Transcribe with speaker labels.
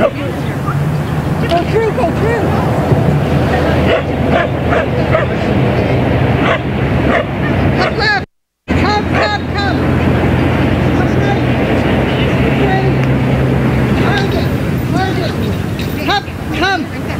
Speaker 1: Go through, go through. Look left. Come, come, come. Straight. Straight. Hold it. Hold it. Come, come.